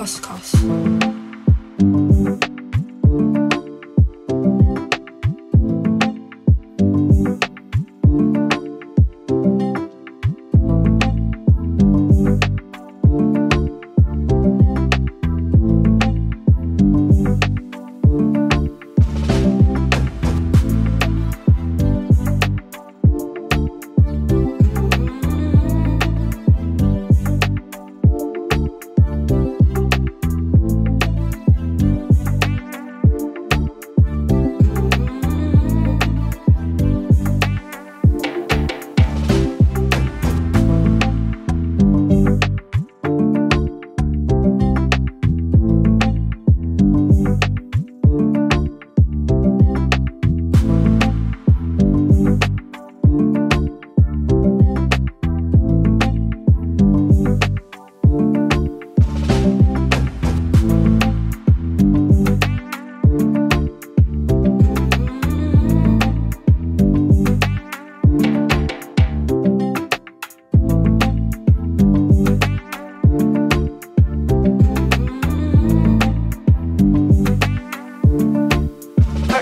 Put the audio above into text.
Cost, cost.